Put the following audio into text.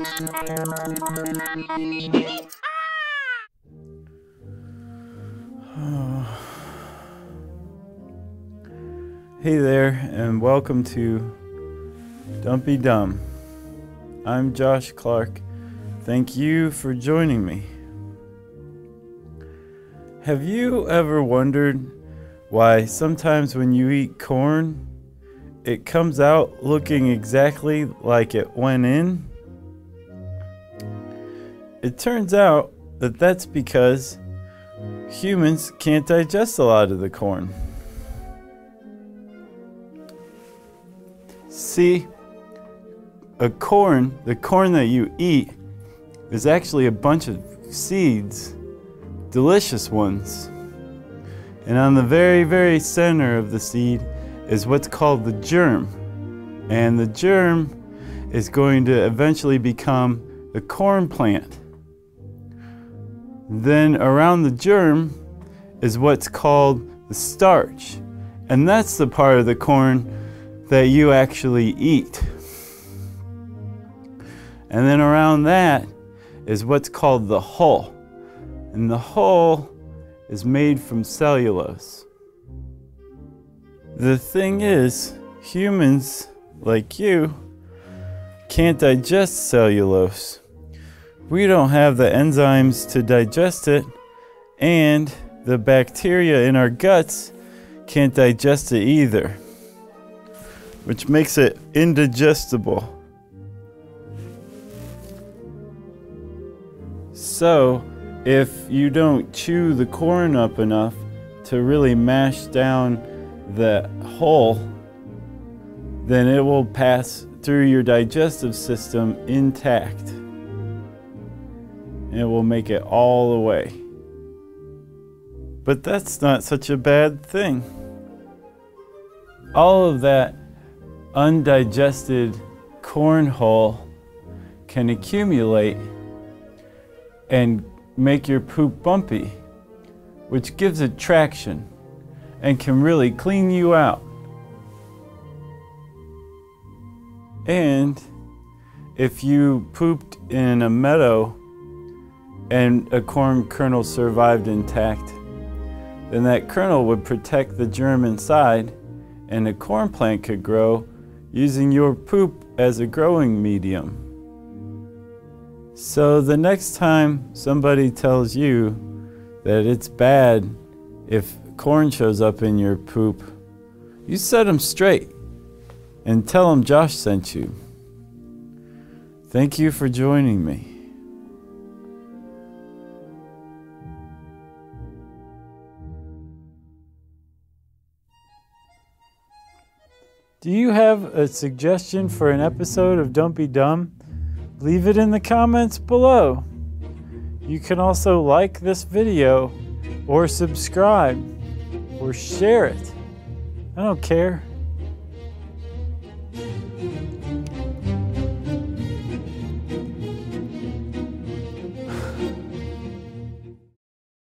Hey there, and welcome to Be Dumb. I'm Josh Clark. Thank you for joining me. Have you ever wondered why sometimes when you eat corn, it comes out looking exactly like it went in? It turns out that that's because humans can't digest a lot of the corn. See, a corn, the corn that you eat, is actually a bunch of seeds, delicious ones. And on the very, very center of the seed is what's called the germ. And the germ is going to eventually become the corn plant. Then around the germ is what's called the starch. And that's the part of the corn that you actually eat. And then around that is what's called the hull. And the hull is made from cellulose. The thing is, humans like you can't digest cellulose. We don't have the enzymes to digest it, and the bacteria in our guts can't digest it either which makes it indigestible. So, if you don't chew the corn up enough to really mash down the hull, then it will pass through your digestive system intact. And it will make it all the way. But that's not such a bad thing. All of that undigested corn hull can accumulate and make your poop bumpy, which gives it traction and can really clean you out. And if you pooped in a meadow and a corn kernel survived intact, then that kernel would protect the germ inside and a corn plant could grow using your poop as a growing medium. So the next time somebody tells you that it's bad if corn shows up in your poop, you set them straight and tell them Josh sent you. Thank you for joining me. Do you have a suggestion for an episode of Don't Be Dumb? Leave it in the comments below. You can also like this video or subscribe or share it. I don't care.